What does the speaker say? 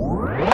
Woo!